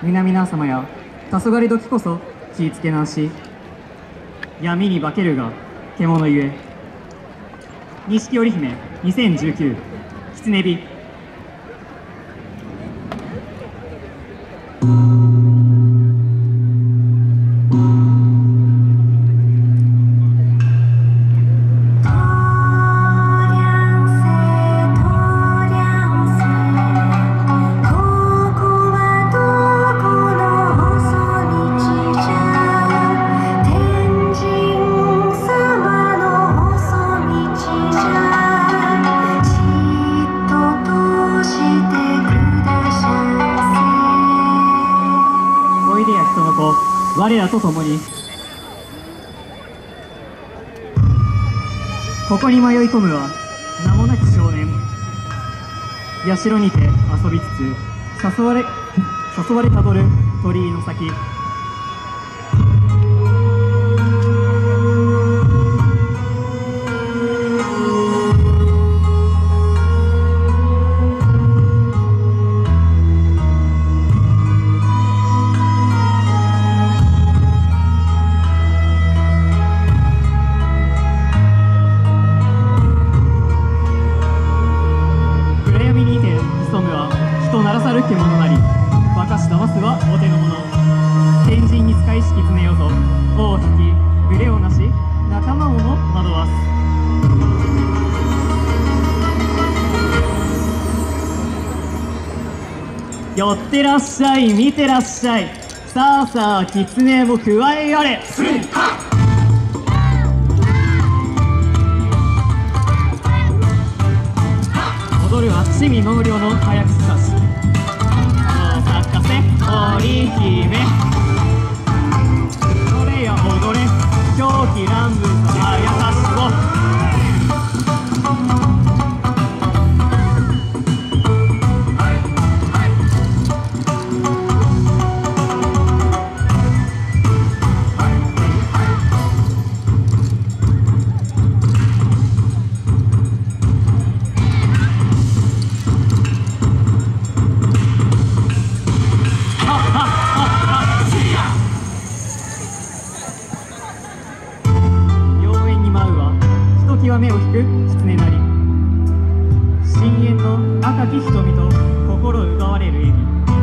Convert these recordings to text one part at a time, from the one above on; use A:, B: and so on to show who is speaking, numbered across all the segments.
A: 皆々様や黄昏時こそ気ぃつけなし。闇に化けるが獣ゆえ。錦織姫2019狐火。我らと共にここに迷い込むは名もなき少年。社にて遊びつつ誘われ誘われたどる鳥居の先。いし狐よぞ尾を引き群れをなし仲間をも惑わす寄ってらっしゃい見てらっしゃい。さあさあ狐も加えられ。きわ目を引く狐なり。深淵の赤き瞳と心奪われる笑み。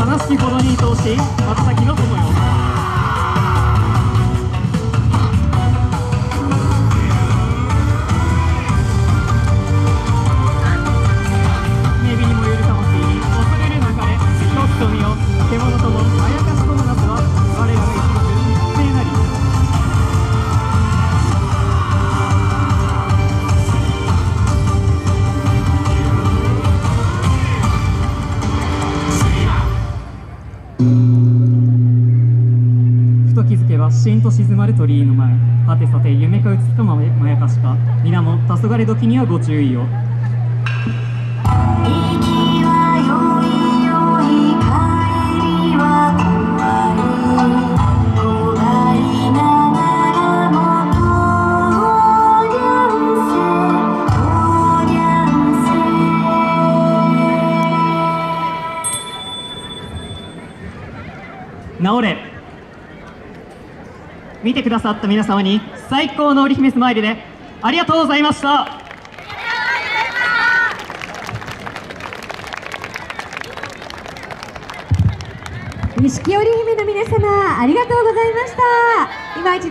A: 悲しきほどに愛おしい松崎の友よ。ふと気づけばしんと静まる鳥居の前。はてさて夢かうつつかままやかしか。皆も黄昏時にはご注意を。直れ。見てくださった皆様に最高の織姫スマイルでありがとうございました。
B: 錦織姫の皆様ありがとうございました。今一度